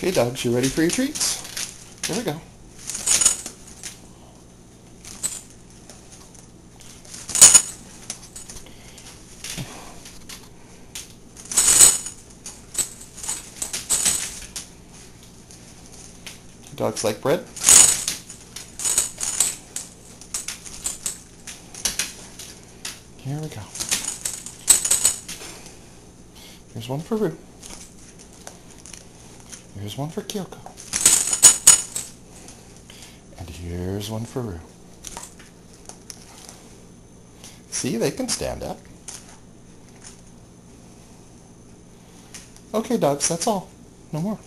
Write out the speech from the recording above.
Okay, dogs, you ready for your treats? Here we go. Dogs like bread? Here we go. Here's one for Roo. Here's one for Kyoko. And here's one for Roo. See, they can stand up. Okay, dogs, that's all. No more.